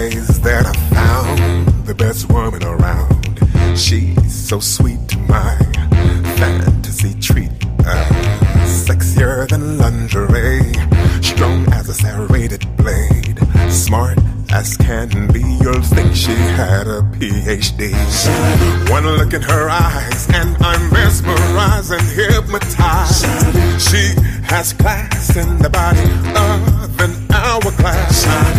ways that I found the best woman around. She's so sweet to my fantasy treat. Uh, sexier than lingerie, strong as a serrated blade, smart as can be. You'll think she had a PhD. One look in her eyes, and I'm mesmerized and hypnotized. She has class in the body of an hourglass.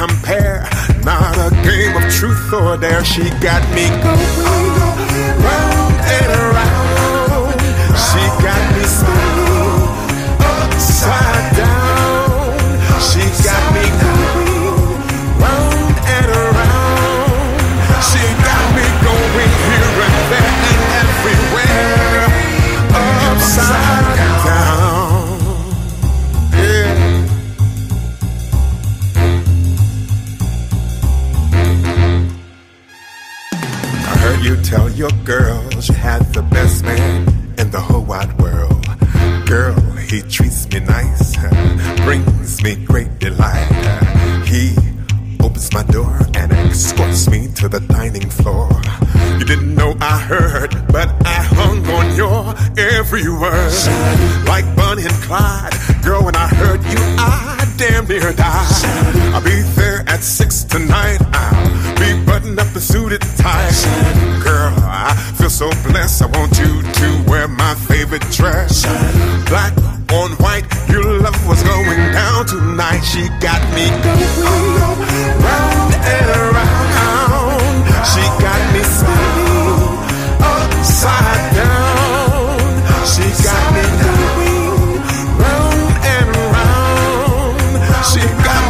Compare. Not a game of truth or dare. She got me going your girls you had the best man in the whole wide world. Girl, he treats me nice, brings me great delight. He opens my door and escorts me to the dining floor. You didn't know I heard, but I hung on your every word. Like Bonnie and Clyde, girl, when I heard you, I damn near died. I'll be there at six tonight. I'll be buttoned up and suited tight. Girl, I want you to wear my favorite dress. Black on white, your love was going down tonight. She got me going round and around. She got me spinning upside down. She got me going round and around. She got